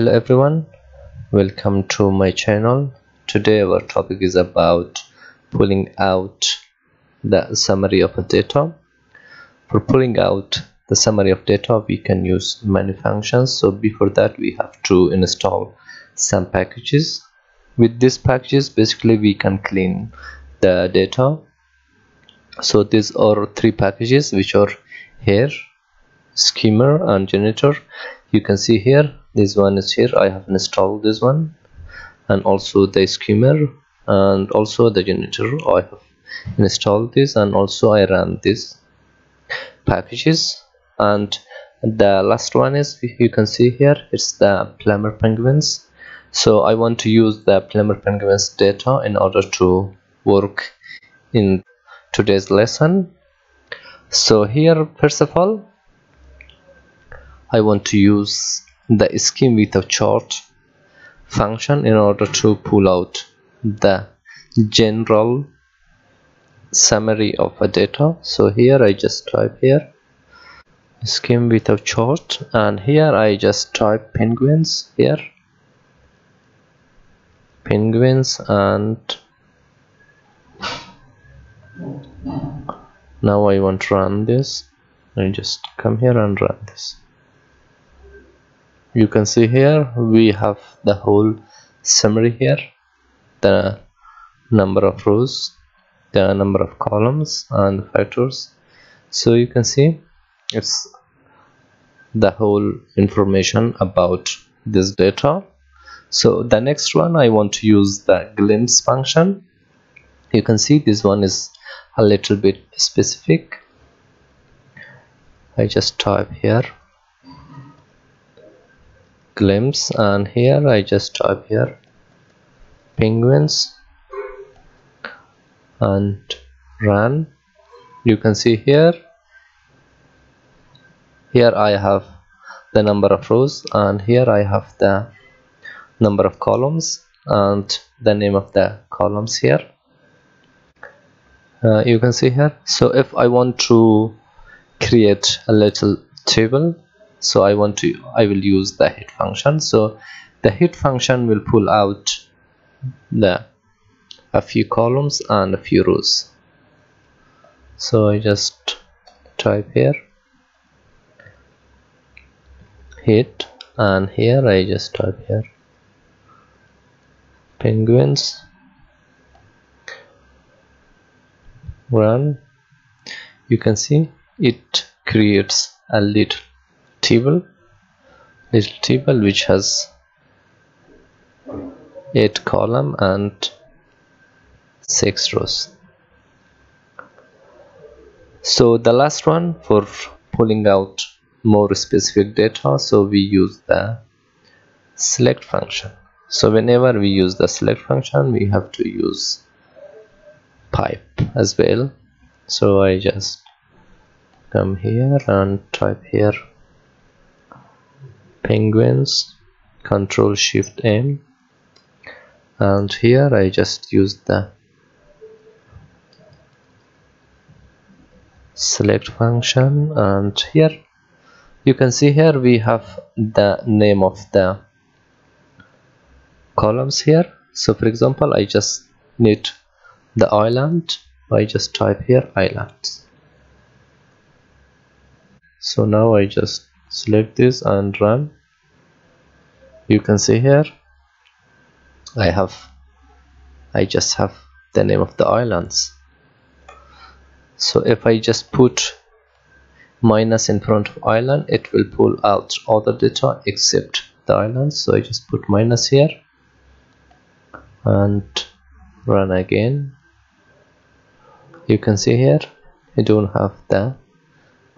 hello everyone. Welcome to my channel. Today our topic is about pulling out the summary of data. For pulling out the summary of data we can use many functions. So before that we have to install some packages. With these packages basically we can clean the data. So these are three packages which are here. skimr and janitor you can see here this one is here. I have installed this one. And also the skimr. And also the janitor. I have installed this. And also i ran this packages. And the last one is you can see here it's the palmerpenguins. So i want to use the palmerpenguins data in order to work in today's lesson. So here first of all I want to use the skim_without_charts function in order to pull out the general summary of a data. So here I just type here skim_without_charts and here I just type penguins here. Penguins and now I want to run this. I just come here and run this you can see here we have the whole summary here. The number of rows the number of columns and factors so you can see it's the whole information about this data. So the next one I want to use the glimpse function. You can see this one is a little bit specific. I just type here glimpse and here I just type here penguins and run you can see here. Here I have the number of rows and here I have the number of columns and the name of the columns here. Uh, you can see here. So if I want to create a little table so I want to I will use the head function. So the head function will pull out the a few columns and a few rows. So I just type here. head and here I just type here. Penguins. Run. You can see it creates a little table little table which has eight column and six rows. So the last one for pulling out more specific data so we use the select function. So whenever we use the select function we have to use pipe as well. So I just come here and type here penguins control shift m. And here I just use the select function. And here you can see here we have the name of the columns here. So for example I just need the island. I just type here islands. So now I just select this and run you can see here I have I just have the name of the islands. So if I just put minus in front of island it will pull out all the data except the islands so I just put minus here and run again. You can see here I don't have the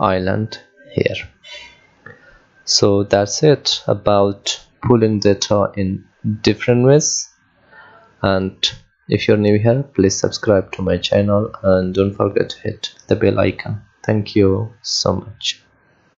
island here. So that's it about pulling data in different ways. And if you're new here please subscribe to my channel and don't forget to hit the bell icon. Thank you so much